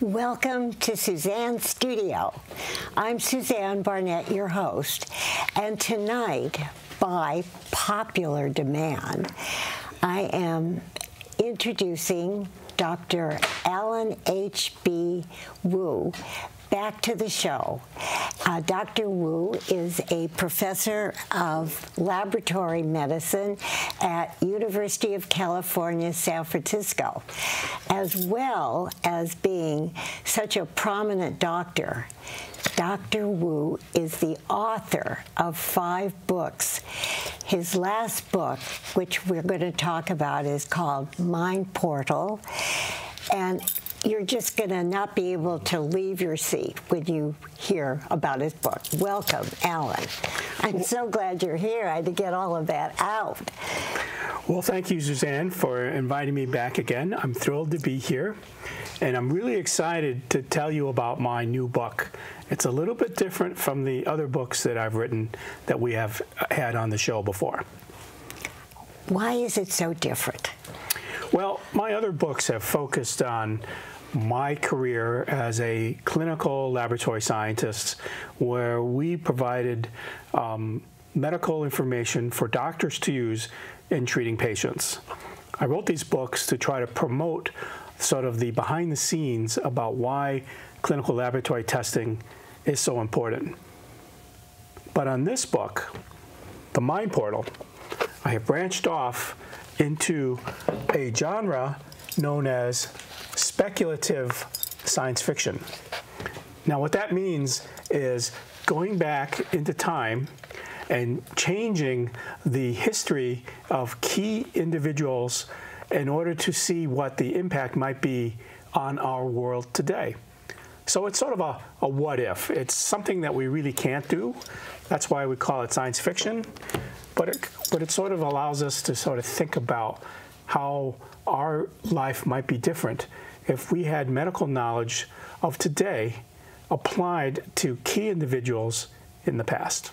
Welcome to Suzanne's studio. I'm Suzanne Barnett, your host, and tonight, by popular demand, I am introducing Dr. Alan H.B. Wu back to the show. Uh, Dr. Wu is a professor of laboratory medicine at University of California, San Francisco, as well as being such a prominent doctor. Dr. Wu is the author of five books. His last book, which we're going to talk about, is called Mind Portal. And you're just going to not be able to leave your seat when you hear about his book. Welcome, Alan. I'm so glad you're here. I had to get all of that out. Well, thank you, Suzanne, for inviting me back again. I'm thrilled to be here, and I'm really excited to tell you about my new book. It's a little bit different from the other books that I've written that we have had on the show before. Why is it so different? Well, my other books have focused on my career as a clinical laboratory scientist, where we provided um, medical information for doctors to use in treating patients. I wrote these books to try to promote sort of the behind the scenes about why clinical laboratory testing is so important. But on this book, The Mind Portal, I have branched off into a genre known as speculative science fiction. Now, what that means is going back into time and changing the history of key individuals in order to see what the impact might be on our world today. So it's sort of a, a what if. It's something that we really can't do. That's why we call it science fiction. But it, but it sort of allows us to sort of think about how our life might be different if we had medical knowledge of today applied to key individuals in the past.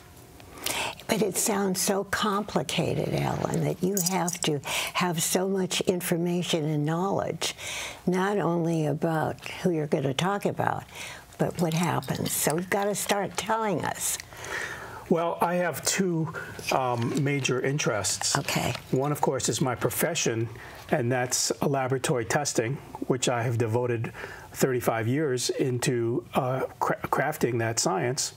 But it sounds so complicated, Alan, that you have to have so much information and knowledge, not only about who you're going to talk about, but what happens. So you've got to start telling us. Well, I have two um, major interests. Okay. One, of course, is my profession, and that's laboratory testing, which I have devoted 35 years into uh, cra crafting that science.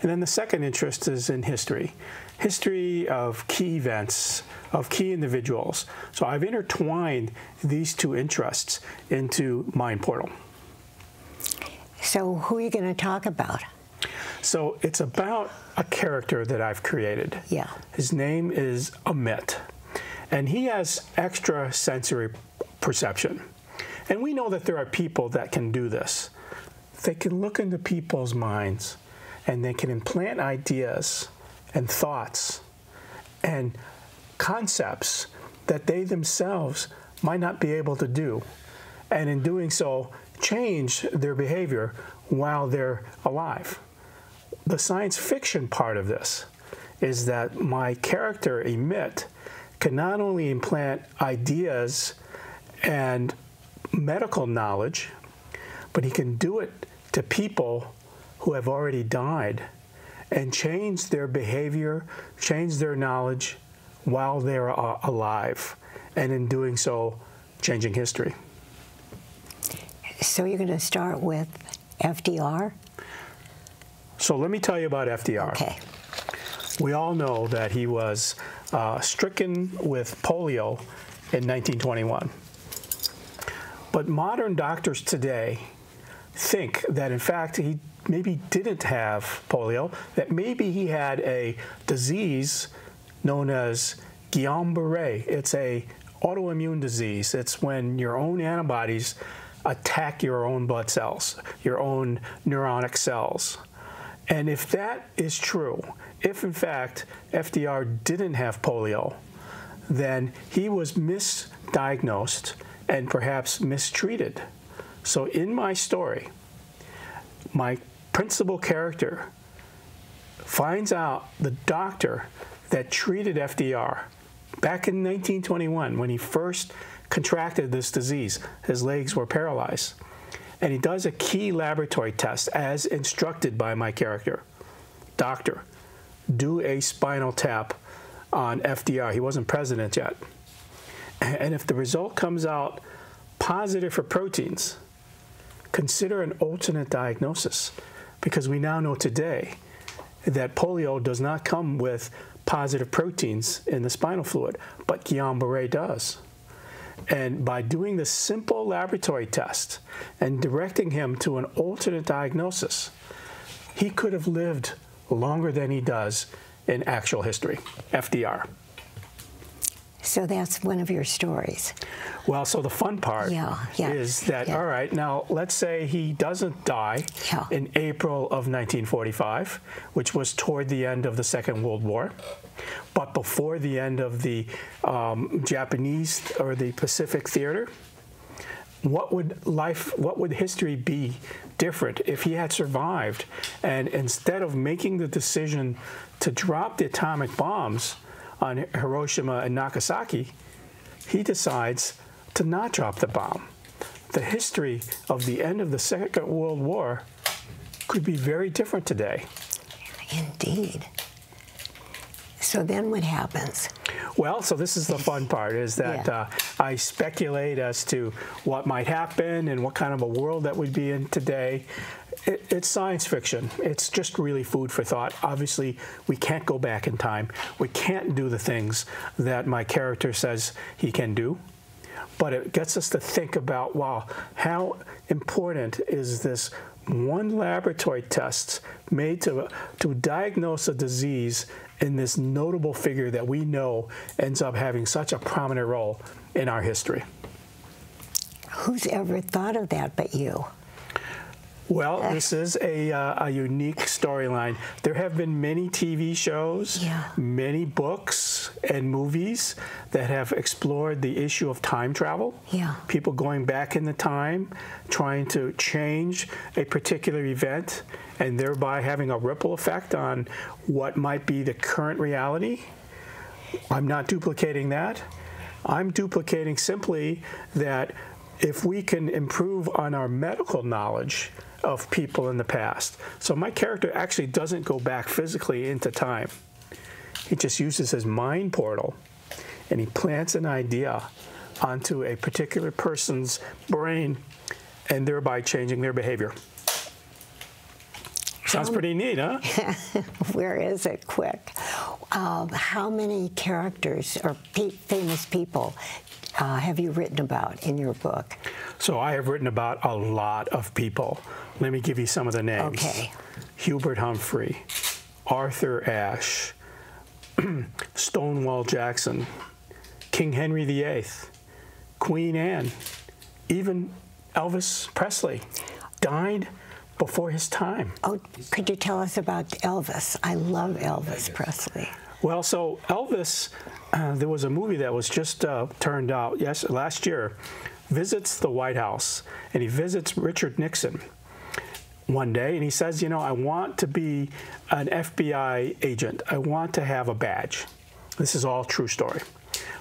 And then the second interest is in history, history of key events, of key individuals. So I've intertwined these two interests into Mind Portal. So who are you going to talk about? So it's about a character that I've created. Yeah. His name is Amit, and he has extra sensory perception. And we know that there are people that can do this. They can look into people's minds and they can implant ideas and thoughts and concepts that they themselves might not be able to do. And in doing so, change their behavior while they're alive the science fiction part of this is that my character, Amit, can not only implant ideas and medical knowledge, but he can do it to people who have already died and change their behavior, change their knowledge while they're alive, and in doing so, changing history. So you're going to start with FDR? So let me tell you about FDR. Okay. we all know that he was uh, stricken with polio in 1921. But modern doctors today think that, in fact, he maybe didn't have polio, that maybe he had a disease known as Guillain-Barré. It's a autoimmune disease. It's when your own antibodies attack your own blood cells, your own neuronic cells. And if that is true, if in fact FDR didn't have polio, then he was misdiagnosed and perhaps mistreated. So in my story, my principal character finds out the doctor that treated FDR back in 1921 when he first contracted this disease. His legs were paralyzed. And he does a key laboratory test as instructed by my character. Doctor, do a spinal tap on FDR. He wasn't president yet. And if the result comes out positive for proteins, consider an alternate diagnosis because we now know today that polio does not come with positive proteins in the spinal fluid, but Guillain-Barré does. And by doing this simple laboratory test and directing him to an alternate diagnosis, he could have lived longer than he does in actual history, FDR. So that's one of your stories. Well, so the fun part yeah, yeah, is that, yeah. all right, now let's say he doesn't die in April of 1945, which was toward the end of the Second World War, but before the end of the um, Japanese or the Pacific Theater. What would life, what would history be different if he had survived and instead of making the decision to drop the atomic bombs on Hiroshima and Nagasaki, he decides to not drop the bomb. The history of the end of the Second World War could be very different today. Indeed. So then what happens? Well, so this is the fun part is that Yeah. uh, I speculate as to what might happen and what kind of a world that we'd be in today. It, it's science fiction. It's just really food for thought. Obviously, we can't go back in time. We can't do the things that my character says he can do. But it gets us to think about, wow, how important is this one laboratory test made to, to diagnose a disease in this notable figure that we know ends up having such a prominent role in our history? Who's ever thought of that but you? Well, this is a, uh, a unique storyline. There have been many TV shows, Yeah. many books and movies that have explored the issue of time travel. Yeah. People going back in the time, trying to change a particular event, and thereby having a ripple effect on what might be the current reality. I'm not duplicating that. I'm duplicating simply that if we can improve on our medical knowledge of people in the past. So my character actually doesn't go back physically into time. He just uses his mind portal and he plants an idea onto a particular person's brain and thereby changing their behavior. Sounds pretty neat, huh? Where is it? Quick. Um, how many characters or pe- famous people uh, have you written about in your book? So I have written about a lot of people. Let me give you some of the names. Okay. Hubert Humphrey, Arthur Ashe, Stonewall Jackson, King Henry VIII, Queen Anne, even Elvis Presley died before his time. Oh, could you tell us about Elvis? I love Elvis Presley. Well, so Elvis, uh, there was a movie that was just uh, turned out yes last year. Visits the White House and he visits Richard Nixon one day and he says, you know, I want to be an FBI agent. I want to have a badge. This is all true story.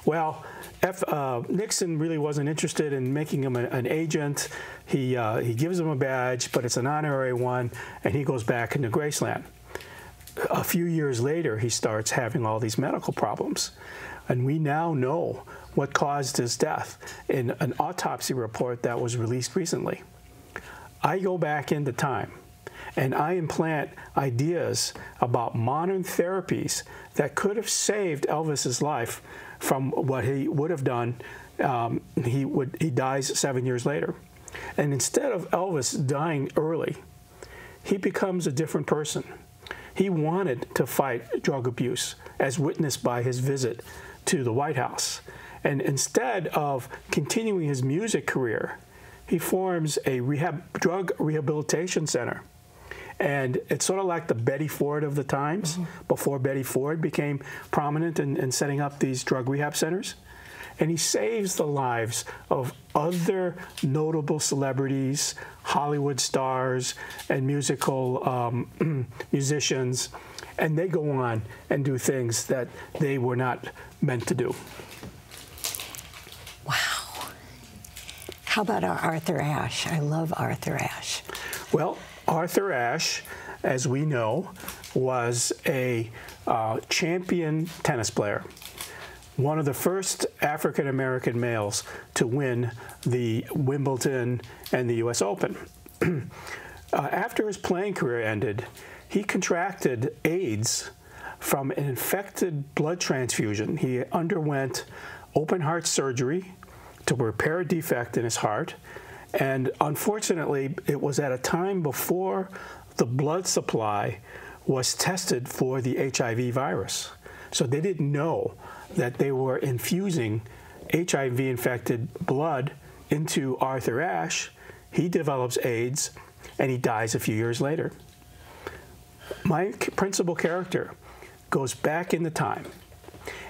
Well, F, uh, Nixon really wasn't interested in making him a, an agent. He uh, he gives him a badge, but it's an honorary one, and he goes back into Graceland a few years later, he starts having all these medical problems. And we now know what caused his death in an autopsy report that was released recently. I go back into time and I implant ideas about modern therapies that could have saved Elvis's life from what he would have done. Um, he would he dies seven years later, and instead of Elvis dying early, he becomes a different person. He wanted to fight drug abuse, as witnessed by his visit to the White House. And instead of continuing his music career, he forms a rehab, drug rehabilitation center. And it's sort of like the Betty Ford of the times, mm -hmm. before Betty Ford became prominent in, in setting up these drug rehab centers and he saves the lives of other notable celebrities, Hollywood stars, and musical um, musicians, and they go on and do things that they were not meant to do. Wow. How about our Arthur Ashe? I love Arthur Ashe. Well, Arthur Ashe, as we know, was a uh, champion tennis player one of the first African American males to win the Wimbledon and the U.S. Open. uh, after his playing career ended, he contracted AIDS from an infected blood transfusion. He underwent open heart surgery to repair a defect in his heart. And unfortunately, it was at a time before the blood supply was tested for the HIV virus. So they didn't know that they were infusing HIV infected blood into Arthur Ashe. He develops AIDS and he dies a few years later. My principal character goes back in the time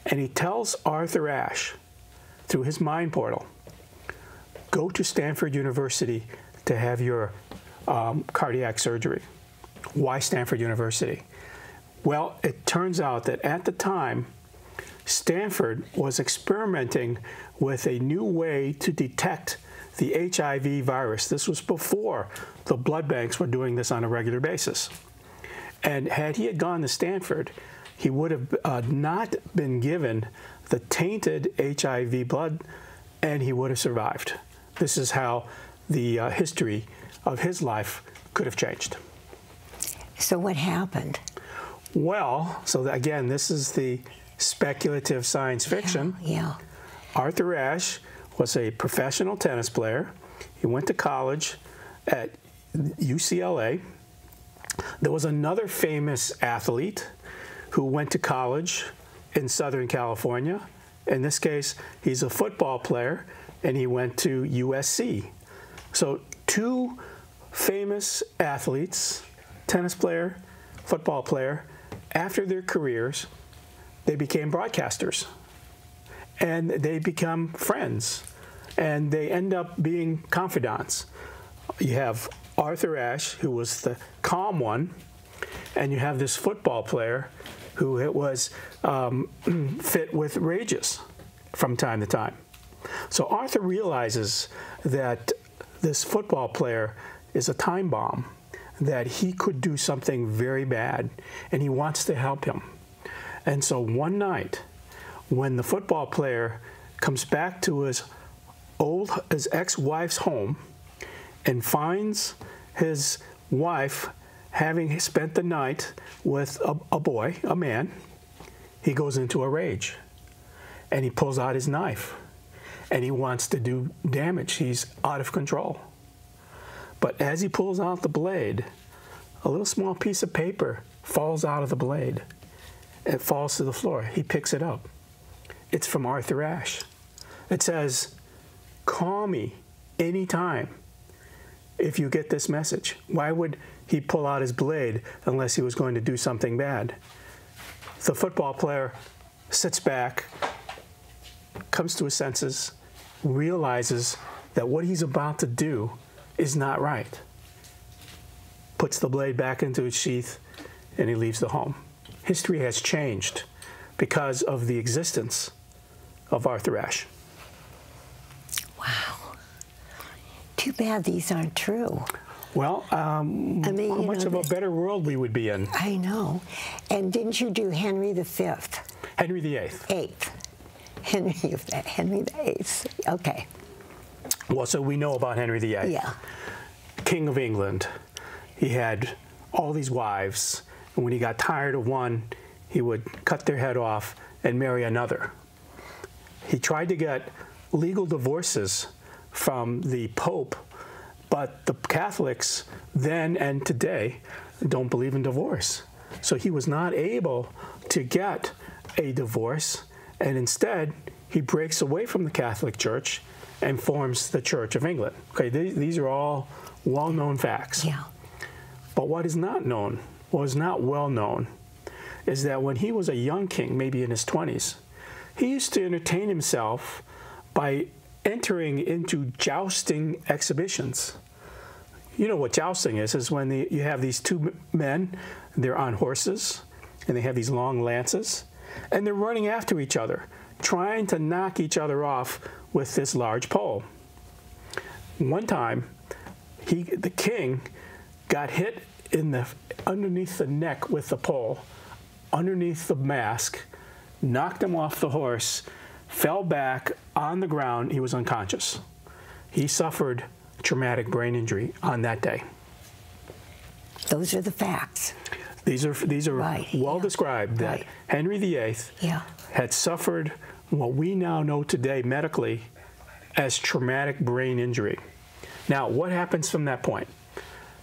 and he tells Arthur Ashe through his mind portal go to Stanford University to have your um, cardiac surgery. Why Stanford University? Well, it turns out that at the time, Stanford was experimenting with a new way to detect the HIV virus. This was before the blood banks were doing this on a regular basis. And had he had gone to Stanford, he would have uh, not been given the tainted HIV blood and he would have survived. This is how the uh, history of his life could have changed. So, what happened? Well, so again, this is the speculative science fiction. Yeah, yeah. Arthur Ashe was a professional tennis player. He went to college at UCLA. There was another famous athlete who went to college in Southern California. In this case, he's a football player and he went to USC. So, two famous athletes, tennis player, football player, after their careers, they became broadcasters and they become friends and they end up being confidants. You have Arthur Ashe, who was the calm one, and you have this football player who it was um, fit with rages from time to time. So Arthur realizes that this football player is a time bomb, that he could do something very bad, and he wants to help him. And so one night, when the football player comes back to his old his ex-wife's home and finds his wife having spent the night with a, a boy, a man, he goes into a rage and he pulls out his knife and he wants to do damage. He's out of control. But as he pulls out the blade, a little small piece of paper falls out of the blade. It falls to the floor. He picks it up. It's from Arthur Ashe. It says, Call me anytime if you get this message. Why would he pull out his blade unless he was going to do something bad? The football player sits back, comes to his senses, realizes that what he's about to do is not right, puts the blade back into its sheath, and he leaves the home history has changed because of the existence of Arthur Ashe. Wow. Too bad these aren't true. Well, um, I mean, how much know, of a better world we would be in. I know. And didn't you do Henry V? Henry VIII. Eighth. Henry, Henry VIII. Okay. Well, so we know about Henry VIII. Yeah. King of England. He had all these wives. And when he got tired of one, he would cut their head off and marry another. He tried to get legal divorces from the Pope, but the Catholics then and today don't believe in divorce. So he was not able to get a divorce, and instead, he breaks away from the Catholic Church and forms the Church of England. Okay, these, these are all well known facts. Yeah. But what is not known, what is not well known, is that when he was a young king, maybe in his 20s, he used to entertain himself by entering into jousting exhibitions. You know what jousting is, is when the, you have these two men, they're on horses, and they have these long lances, and they're running after each other, trying to knock each other off with this large pole. One time, he, the king got hit in the underneath the neck with the pole, underneath the mask, knocked him off the horse, fell back on the ground. He was unconscious. He suffered traumatic brain injury on that day. Those are the facts. These are these are Right, well yeah. described that Right. Henry VIII Yeah. had suffered what we now know today medically as traumatic brain injury. Now, what happens from that point?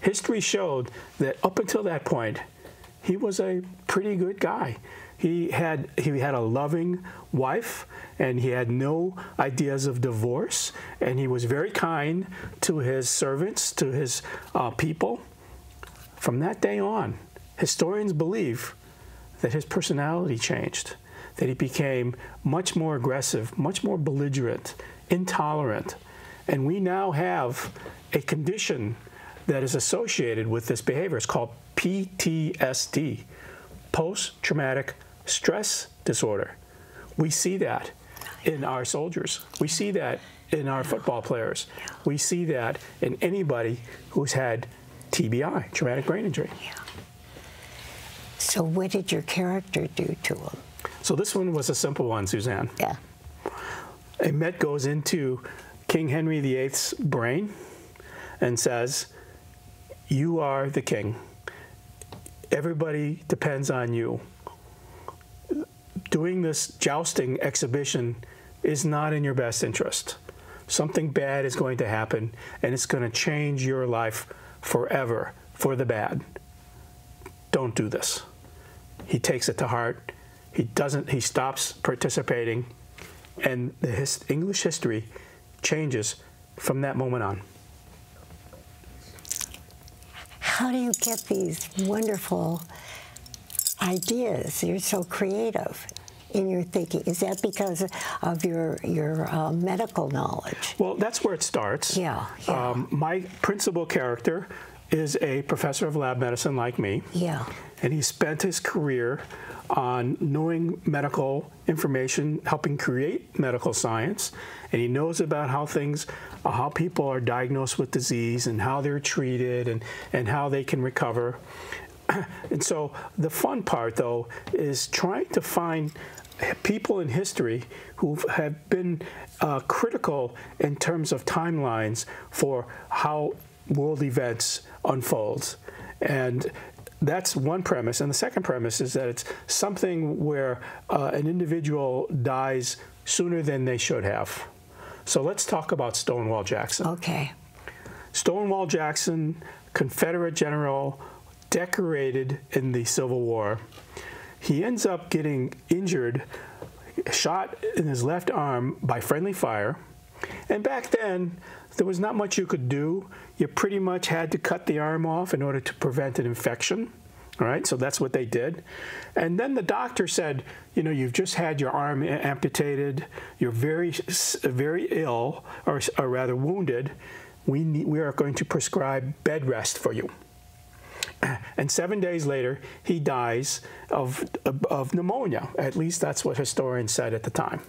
History showed that up until that point, he was a pretty good guy. He had he had a loving wife, and he had no ideas of divorce, and he was very kind to his servants, to his uh, people. From that day on, historians believe that his personality changed, that he became much more aggressive, much more belligerent, intolerant. And we now have a condition that is associated with this behavior. It's called PTSD, post traumatic stress disorder. We see that in our soldiers, we see that in our football players, we see that in anybody who's had TBI, traumatic brain injury. So, what did your character do to him? So this one was a simple one, Suzanne. Yeah. Amit goes into King Henry VIII's brain and says, You are the king. Everybody depends on you. Doing this jousting exhibition is not in your best interest. Something bad is going to happen, and it's going to change your life forever for the bad. Don't do this. He takes it to heart. He doesn't. He stops participating, and the his, English history changes from that moment on. How do you get these wonderful ideas? You're so creative in your thinking. Is that because of your your uh, medical knowledge? Well, that's where it starts. Yeah, yeah. Um, my principal character is a professor of lab medicine like me. Yeah. And he spent his career on knowing medical information, helping create medical science, and he knows about how things, uh, how people are diagnosed with disease and how they're treated and, and how they can recover. And so the fun part, though, is trying to find people in history who have been uh, critical in terms of timelines for how world events unfolds. And that's one premise. And the second premise is that it's something where uh, an individual dies sooner than they should have. So let's talk about Stonewall Jackson. Okay. Stonewall Jackson, Confederate general, decorated in the Civil War. He ends up getting injured, shot in his left arm by friendly fire. And back then, there was not much you could do. You pretty much had to cut the arm off in order to prevent an infection. All right, so that's what they did. And then the doctor said, you know, you've just had your arm amputated. You're very, very ill, or, or rather wounded. We, need, we are going to prescribe bed rest for you. And seven days later, he dies of, of, of pneumonia. At least that's what historians said at the time.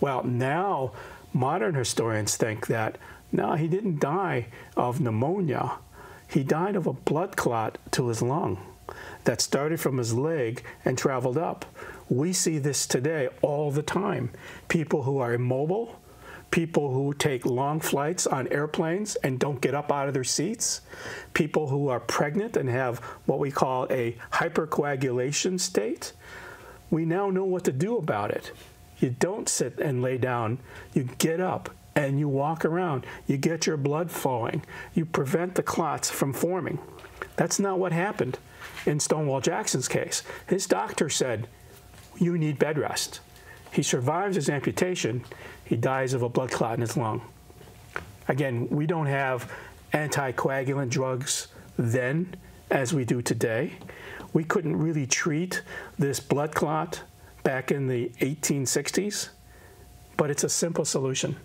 Well, now modern historians think that no, he didn't die of pneumonia. He died of a blood clot to his lung that started from his leg and traveled up. We see this today all the time. People who are immobile, people who take long flights on airplanes and don't get up out of their seats, people who are pregnant and have what we call a hypercoagulation state. We now know what to do about it. You don't sit and lay down, you get up and you walk around. You get your blood flowing. You prevent the clots from forming. That's not what happened in Stonewall Jackson's case. His doctor said, You need bed rest. He survives his amputation. He dies of a blood clot in his lung. Again, we don't have anticoagulant drugs then as we do today. We couldn't really treat this blood clot back in the 1860s, but it's a simple solution.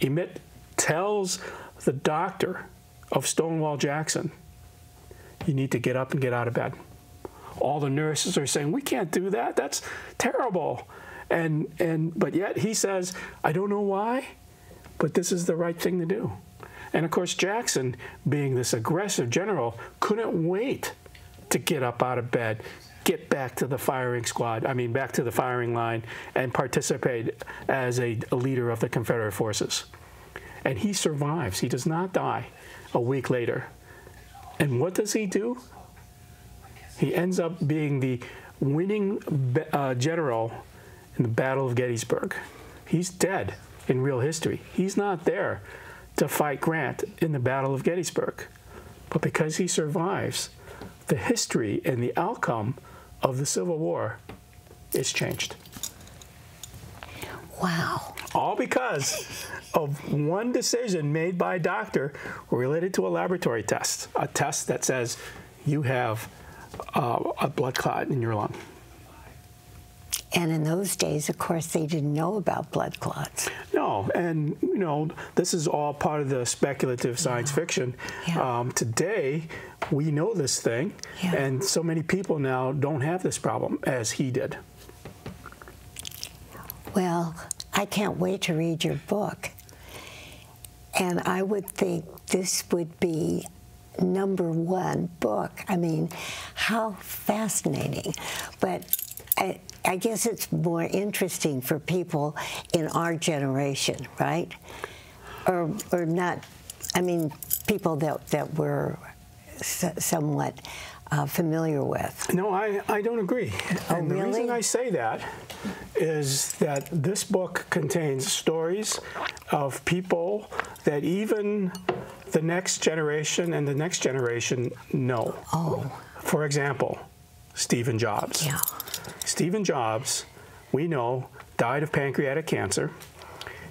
Amit tells the doctor of Stonewall Jackson, you need to get up and get out of bed. All the nurses are saying, we can't do that. That's terrible. And, and, but yet he says, I don't know why, but this is the right thing to do. And of course, Jackson, being this aggressive general, couldn't wait to get up out of bed, get back to the firing squad, I mean, back to the firing line, and participate as a, a leader of the Confederate forces. And he survives. He does not die a week later. And what does he do? He ends up being the winning uh, general in the Battle of Gettysburg. He's dead in real history. He's not there to fight Grant in the Battle of Gettysburg. But because he survives, the history and the outcome of the Civil War is changed. Wow. All because of one decision made by a doctor related to a laboratory test, a test that says you have uh, a blood clot in your lung. And in those days, of course, they didn't know about blood clots. No, and you know, this is all part of the speculative science yeah. fiction. Yeah. Um, today, we know this thing, yeah. and so many people now don't have this problem as he did. Well, I can't wait to read your book. And I would think this would be number one book. I mean, how fascinating. But I, I guess it's more interesting for people in our generation, right? Or, or not, I mean, people that, that we're somewhat uh, familiar with. No, I, I don't agree. Oh, and the reason I say that is that this book contains stories of people that even the next generation and the next generation know. Oh. For example, Stephen Jobs. Yeah. Stephen Jobs, we know, died of pancreatic cancer.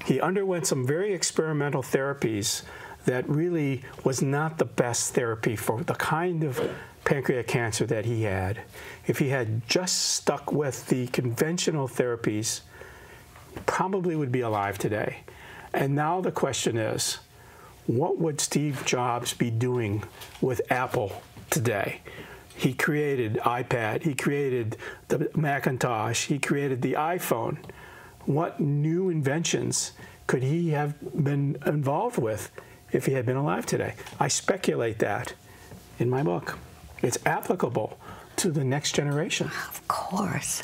He underwent some very experimental therapies that really was not the best therapy for the kind of pancreatic cancer that he had. If he had just stuck with the conventional therapies, probably would be alive today. And now the question is, what would Steve Jobs be doing with Apple today? He created iPad, he created the Macintosh, he created the iPhone. What new inventions could he have been involved with if he had been alive today? I speculate that in my book. It's applicable to the next generation. Of course.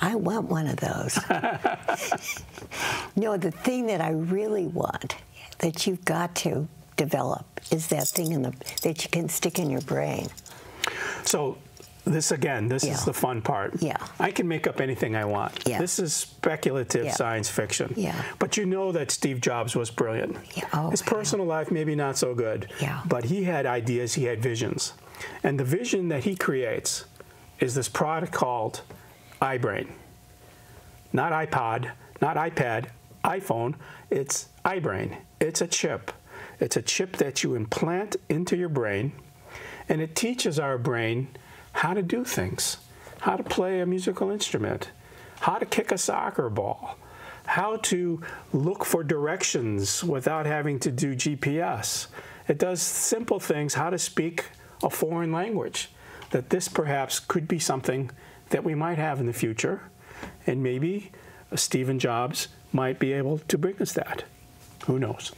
I want one of those. no, the thing that I really want that you've got to develop is that thing in the that you can stick in your brain. So this again, this yeah. is the fun part. Yeah. I can make up anything I want. Yeah. This is speculative yeah. science fiction. Yeah. But you know that Steve Jobs was brilliant. Yeah. Oh, His personal life maybe not so good. Yeah. But he had ideas, he had visions. And the vision that he creates is this product called iBrain. Not iPod, not iPad, iPhone, it's iBrain. It's a chip. It's a chip that you implant into your brain, and it teaches our brain how to do things, how to play a musical instrument, how to kick a soccer ball, how to look for directions without having to do GPS. It does simple things, how to speak a foreign language. That this perhaps could be something that we might have in the future, and maybe Stephen Jobs might be able to bring us that. Who knows?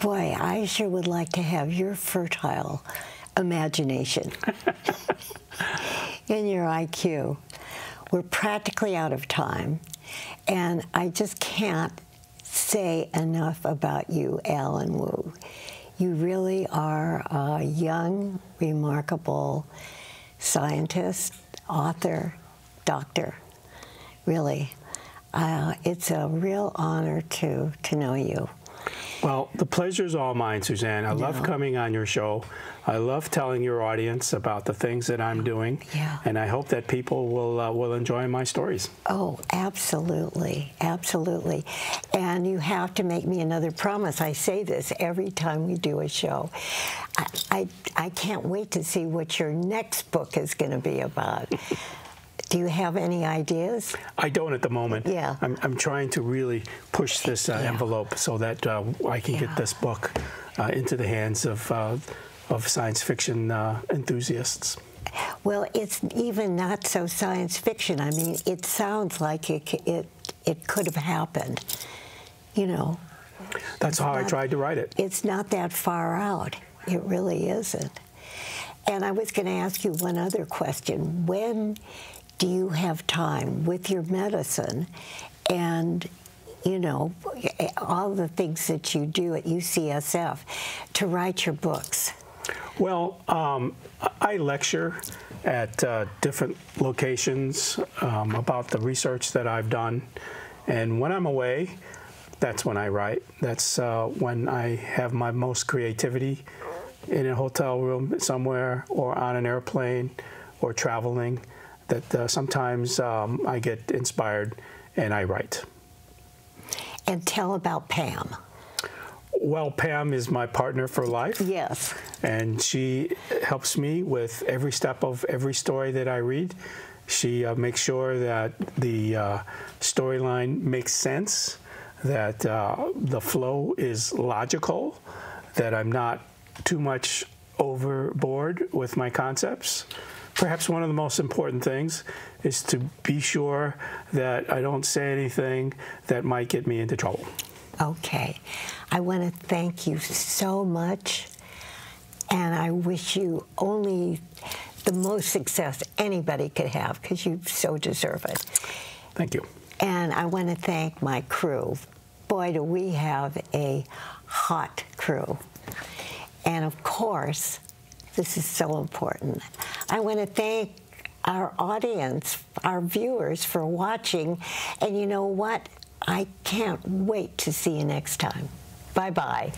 Boy, I sure would like to have your fertile imagination and your IQ. We're practically out of time, and I just can't say enough about you, Alan Wu. You really are a young, remarkable scientist, author, doctor. Really. Uh, it's a real honor to, to know you. Well, the pleasure is all mine, Suzanne. I love coming on your show. I love telling your audience about the things that I'm doing, Yeah. and I hope that people will uh, will enjoy my stories. Oh, absolutely, absolutely. And you have to make me another promise. I say this every time we do a show. I, I, I can't wait to see what your next book is going to be about. Do you have any ideas? I don't at the moment. Yeah. I'm, I'm trying to really push this uh, Yeah. envelope so that uh, I can Yeah. get this book uh, into the hands of uh, of science fiction uh, enthusiasts. Well, it's even not so science fiction. I mean, it sounds like it, it, it could have happened. You know, That's how I tried to write it. it's not that far out. It really isn't. And I was going to ask you one other question. When do you have time with your medicine and, you know, all the things that you do at UCSF to write your books? Well, um, I lecture at uh, different locations um, about the research that I've done, and when I'm away, that's when I write. That's uh, when I have my most creativity in a hotel room somewhere, or on an airplane, or traveling. That uh, sometimes um, I get inspired and I write. And tell about Pam. Well, Pam is my partner for life. Yes. and she helps me with every step of every story that I read. She uh, makes sure that the uh, storyline makes sense, that uh, the flow is logical, that I'm not too much overboard with my concepts. Perhaps one of the most important things is to be sure that I don't say anything that might get me into trouble. Okay. I want to thank you so much, and I wish you only the most success anybody could have because you so deserve it. Thank you. And I want to thank my crew. Boy, do we have a hot crew. And of course, this is so important. I want to thank our audience, our viewers for watching. And you know what? I can't wait to see you next time. Bye bye.